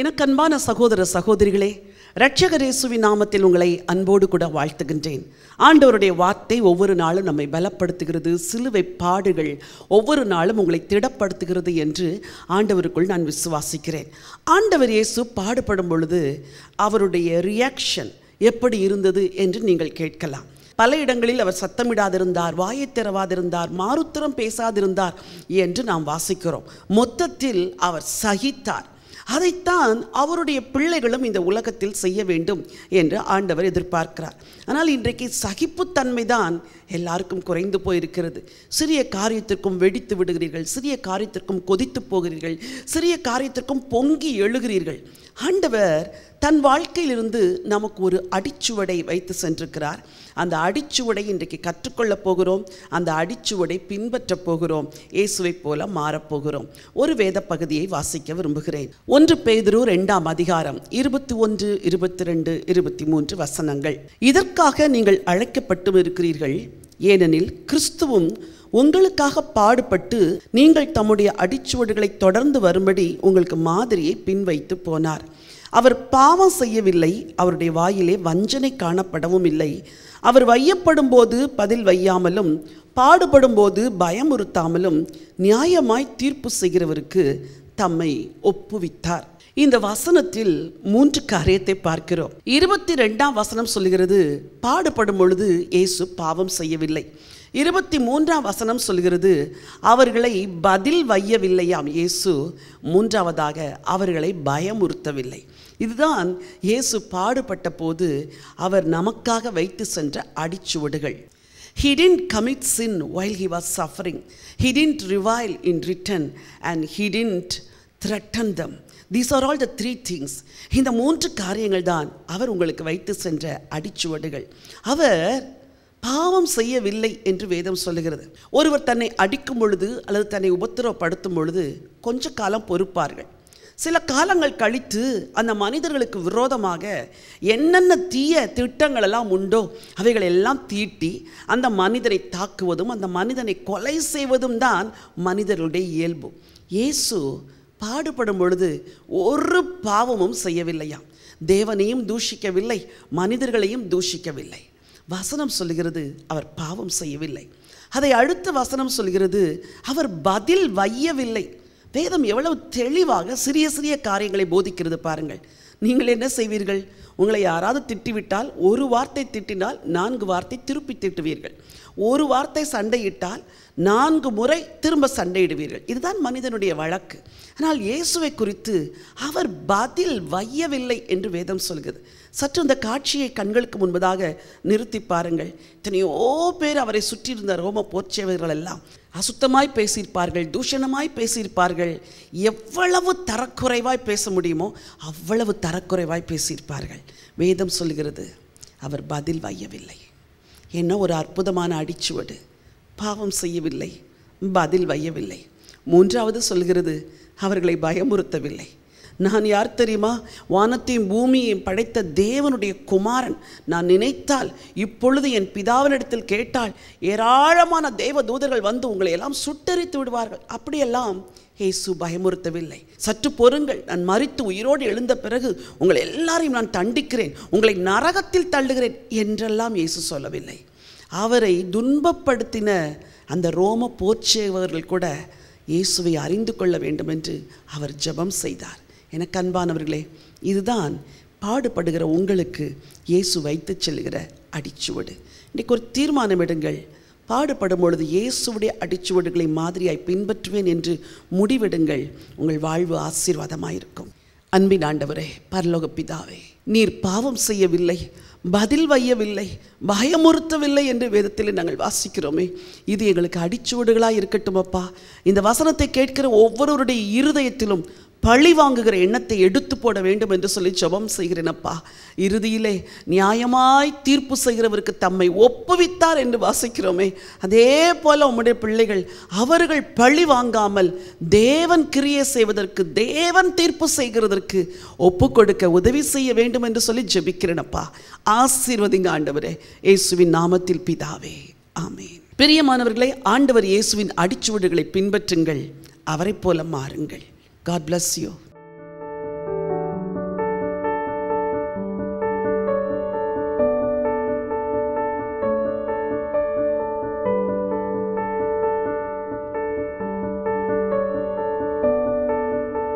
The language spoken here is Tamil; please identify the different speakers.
Speaker 1: எனக்கு அன்பான சகோதர சகோதரிகளே இரட்சகரேசுவின் நாமத்தில் உங்களை அன்போடு கூட வாழ்த்துகின்றேன். ஆண்டவருடைய வார்த்தை ஒவ்வொரு நாளும் நம்மை பலப்படுத்துகிறது சிலுவை பாடுகள் ஒவ்வொரு நாளும் உங்களை திடப்படுத்துகிறது என்று ஆண்டவருக்குள் நான் விசுவாசிக்கிறேன். ஆண்டவர் இயேசு பாடுபடும் பொழுது அவருடைய ரியாக்ஷன் எப்படி இருந்தது என்று நீங்கள் கேட்கலாம். பல இடங்களில் அவர் சத்தமிடாதிருந்தார் வாயை திறவாதிருந்தார் மாறுத்தரம் பேசாதிருந்தார் என்று நாம் வாசிக்கிறோம். மொத்தத்தில் அவர் சகித்தார். அதைத்தான் அவருடைய பிள்ளைகளும் இந்த உலகத்தில் செய்ய வேண்டும் என்று ஆண்டவர் எதிர்பார்க்கிறார். ஆனால் இன்றைக்கு சகிப்புத்தன்மை தான் எல்லாருக்கும் குறைந்து போயிருக்கிறது. சிறிய காரியத்திற்கும் வெடித்து விடுகிறீர்கள் சிறிய காரியத்திற்கும் கொதித்து போகிறீர்கள் சிறிய காரியத்திற்கும் பொங்கி எழுகிறீர்கள். ஆண்டவர் தன் வாழ்க்கையிலிருந்து நமக்கு ஒரு அடிச்சுவடை வைத்து சென்றிருக்கிறார். அந்த அடிச்சுவடை இன்றைக்கு கற்றுக்கொள்ளப் போகிறோம். அந்த அடிச்சுவடை பின்பற்றப் போகிறோம். இயேசுவை போல மாறப்போகிறோம் ஒரு வேத பகுதியை வாசிக்க விரும்புகிறேன். ஒன்று பேதுரு ரெண்டாம் அதிகாரம் இருபத்தி ஒன்று இருபத்தி ரெண்டு இருபத்தி மூன்று வசனங்கள். இதற்காக நீங்கள் அழைக்கப்பட்டு இருக்கிறீர்கள் ஏனெனில் கிறிஸ்துவும் உங்களுக்காக பாடுபட்டு நீங்கள் தம்முடைய அடிச்சுவடுகளை தொடர்ந்து வரும்படி உங்களுக்கு மாதிரியை பின்வைத்து போனார். அவர் பாவம் செய்யவில்லை அவருடைய வாயிலே வஞ்சனை காணப்படவும் இல்லை. அவர் வையப்படும் போது பதில் வையாமலும் பாடுபடும் போது பயமுறுத்தாமலும் நியாயமாய் தீர்ப்பு செய்கிறவருக்கு தம்மை ஒப்புவித்தார். இந்த வசனத்தில் மூன்று காரியத்தை பார்க்கிறோம். இருபத்தி ரெண்டாம் வசனம் சொல்கிறது பாடுபடும் பொழுது இயேசு பாவம் செய்யவில்லை. இருபத்தி மூன்றாம் வசனம் சொல்கிறது அவர்களை பதில் வையவில்லையாம் இயேசு. மூன்றாவதாக அவர்களை பயமுறுத்தவில்லை. இதுதான் இயேசு பாடுபட்ட போது அவர் நமக்காக வைத்து சென்ற அடிச்சுவடுகள். He didn't commit sin while he was suffering. He didn't revile in return and he didn't threaten them. These are all the three things இந்த மூன்று காரியங்கள் தான் அவர் உங்களுக்கு வைத்து சென்ற அடிச்சுவடுகள். அவர் பாவம் செய்யவில்லை என்று வேதம் சொல்லுகிறது. ஒருவர் தன்னை அடிக்கும் பொழுது அல்லது தன்னை உபத்திரவப்படுத்தும் பொழுது கொஞ்ச காலம் பொறுப்பார்கள். சில காலங்கள் கழித்து அந்த மனிதர்களுக்கு விரோதமாக என்னென்ன தீய திட்டங்கள் எல்லாம் உண்டோ அவைகளெல்லாம் தீட்டி அந்த மனிதனை தாக்குவதும் அந்த மனிதனை கொலை செய்வதும் தான் மனிதர்களுடைய இயல்பு. இயேசு பாடுபடும் பொழுது ஒரு பாவமும் செய்யவில்லையாம். தேவனையும் தூஷிக்கவில்லை மனிதர்களையும் தூஷிக்கவில்லை. வசனம் சொல்லுகிறது அவர் பாவம் செய்யவில்லை. அதை அடுத்த வசனம் சொல்கிறது அவர் பதில் வையவில்லை. வேதம் எவ்வளவு தெளிவாக சிறிய சிறிய காரியங்களை போதிக்கிறது பாருங்கள். நீங்கள் என்ன செய்வீர்கள்? உங்களை யாராவது திட்டிவிட்டால் ஒரு வார்த்தை திட்டினால் நான்கு வார்த்தை திருப்பி திட்டுவீர்கள். ஒரு வார்த்தை சண்டையிட்டால் நான்கு முறை திரும்ப சண்டையிடுவீர்கள். இதுதான் மனிதனுடைய வழக்கு. ஆனால் இயேசுவை குறித்து அவர் பதில் வையவில்லை என்று வேதம் சொல்கிறது சற்று அந்த காட்சியை கண்களுக்கு முன்பதாக நிறுத்தி பாருங்கள். இத்தனையோ பேர் அவரை சுற்றியிருந்த ரோம போர்ச்சேவர்கள் எல்லாம் அசுத்தமாய் பேசியிருப்பார்கள் தூஷணமாய் பேசியிருப்பார்கள். எவ்வளவு தரக்குறைவாய் பேச முடியுமோ அவ்வளவு தரக்குறைவாய் பேசியிருப்பார்கள். வேதம் சொல்கிறது அவர் பதில் வையவில்லை. என்ன ஒரு அற்புதமான அடிச்சுவடு. பாவம் செய்யவில்லை பதில் வையவில்லை. மூன்றாவது சொல்கிறது அவர்களை பயமுறுத்தவில்லை. நான் யார் தெரியுமா? வானத்தையும் பூமியையும் படைத்த தேவனுடைய குமாரன். நான் நினைத்தால் இப்பொழுது என் பிதாவினிடத்தில் கேட்டால் ஏராளமான தேவ தூதர்கள் வந்து உங்களை எல்லாம் சுட்டரித்து விடுவார்கள். அப்படியெல்லாம் இயேசு பயமுறுத்தவில்லை. சற்று பொறுங்கள் நான் மறித்து உயிரோடு எழுந்த பிறகு உங்களை எல்லாரையும் நான் தண்டிக்கிறேன். உங்களை நரகத்தில் தள்ளுகிறேன் என்றெல்லாம் இயேசு சொல்லவில்லை. அவரை துன்பப்படுத்தின அந்த ரோம போர்ச்சேவர்கள் கூட இயேசுவை அறிந்து கொள்ள வேண்டும் என்று அவர் ஜெபம் செய்தார். எனக்கு அன்பானவர்களே இதுதான் பாடுபடுகிற உங்களுக்கு இயேசு வைத்து செல்கிற அடிச்சுவடு. இன்றைக்கு ஒரு தீர்மானம் எடுங்கள். பாடுபடும் பொழுது இயேசுடைய அடிச்சுவடுகளை மாதிரியாய் பின்பற்றுவேன் என்று முடிவெடுங்கள். உங்கள் வாழ்வு ஆசீர்வாதமாயிருக்கும். அன்பின் ஆண்டவரே பரலோக பிதாவே நீர் பாவம் செய்யவில்லை பதில் வையவில்லை பயமுறுத்தவில்லை என்று வேதத்தில் நாங்கள் வாசிக்கிறோமே. இது எங்களுக்கு அடிச்சுவடுகளாக இருக்கட்டும் அப்பா. இந்த வசனத்தை கேட்கிற ஒவ்வொருவருடைய இருதயத்திலும் பழி வாங்குகிற எண்ணத்தை எடுத்து போட வேண்டும் என்று சொல்லி ஜபம் செய்கிறேனப்பா இறுதியிலே நியாயமாய் தீர்ப்பு செய்கிறவருக்கு தம்மை ஒப்புவித்தார் என்று வாசிக்கிறோமே. அதே போல உம்முடைய பிள்ளைகள் அவர்கள் பழி வாங்காமல் தேவன் கிரியை செய்வதற்கு தேவன் தீர்ப்பு செய்கிறதற்கு ஒப்பு கொடுக்க உதவி செய்ய வேண்டும் என்று சொல்லி ஜபிக்கிறேனப்பா ஆசீர்வதிங்க ஆண்டவரே. இயேசுவின் நாமத்தில் பிதாவே. ஆமேன். பிரியமானவர்களை ஆண்டவர் இயேசுவின் அடிச்சுவடுகளை பின்பற்றுங்கள். அவரைப் போல மாறுங்கள். God bless you.